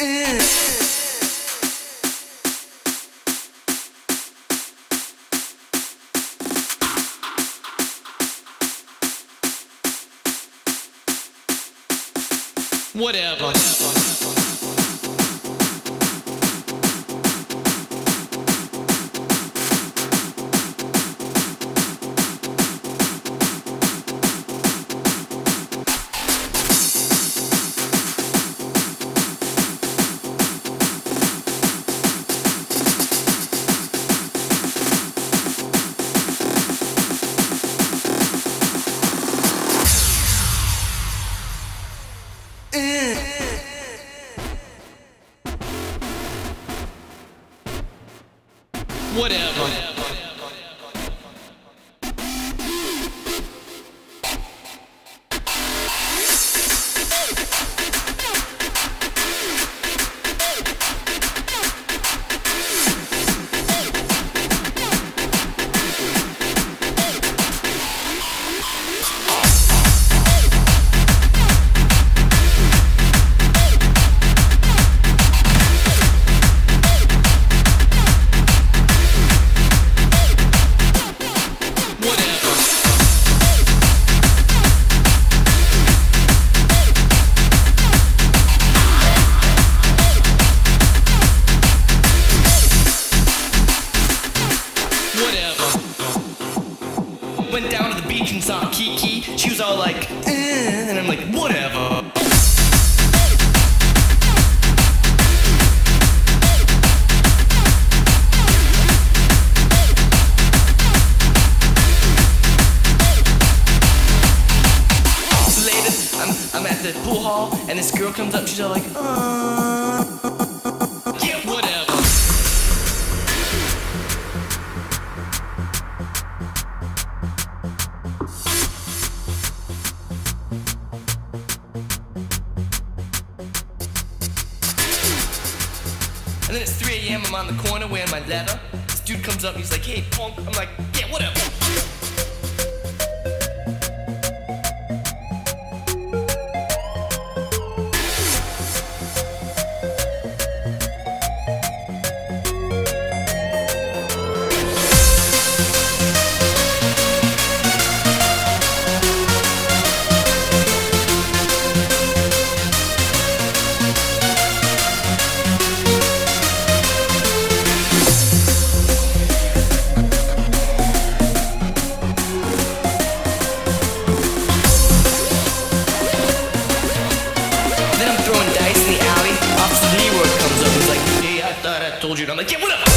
Whatever. Whatever. Whatever. Went down to the beach and saw Kiki. She was all like, eh, and I'm like, whatever. So later, I'm, I'm at the pool hall, and this girl comes up. She's all like, uh, And then it's 3 a.m. I'm on the corner wearing my leather. This dude comes up, and he's like, hey, punk. I'm like, yeah, whatever. Told you. And I'm like, yeah, whatever. Whatever.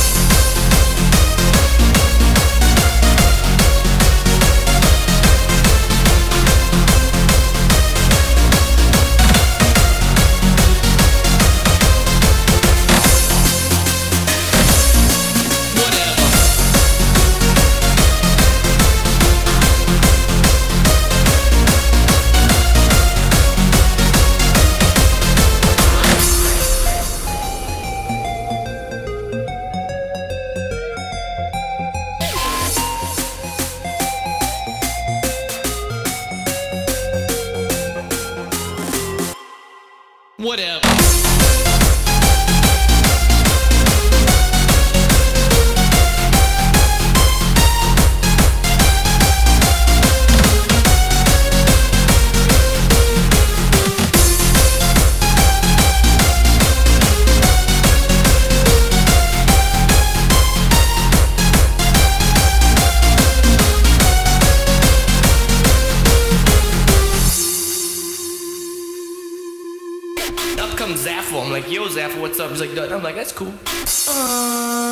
Whatever. Up comes Zaffo. I'm like, yo, Zaffo, what's up? He's like, "Dud." I'm like, that's cool. Uh...